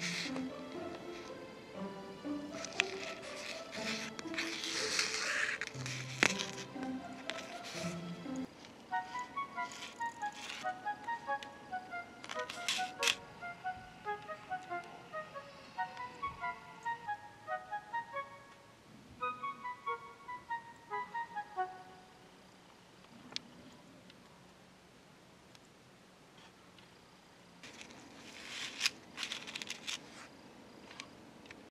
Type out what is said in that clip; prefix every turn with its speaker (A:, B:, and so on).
A: Shh.